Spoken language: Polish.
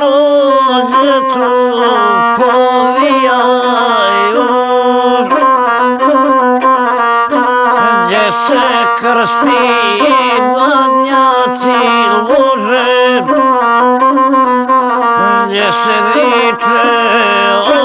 Nocy tu powijają Gdzie se krstiwa dnia cil Gdzie se liczy o